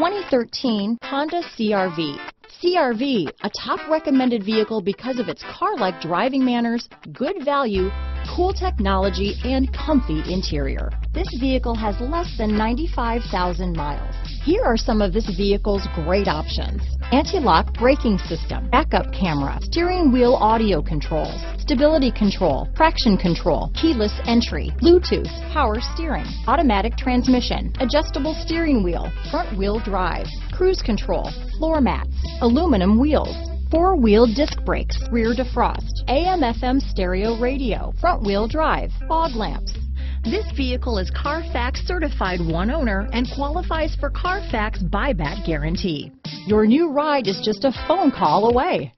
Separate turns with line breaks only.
2013 Honda CRV. CRV, a top recommended vehicle because of its car-like driving manners, good value, cool technology, and comfy interior. This vehicle has less than 95,000 miles. Here are some of this vehicle's great options. Anti-lock braking system, backup camera, steering wheel audio controls, stability control, traction control, keyless entry, Bluetooth, power steering, automatic transmission, adjustable steering wheel, front wheel drive, cruise control, floor mats, aluminum wheels, four-wheel disc brakes, rear defrost, AM FM stereo radio, front wheel drive, fog lamps. This vehicle is Carfax certified one owner and qualifies for Carfax buyback guarantee. Your new ride is just a phone call away.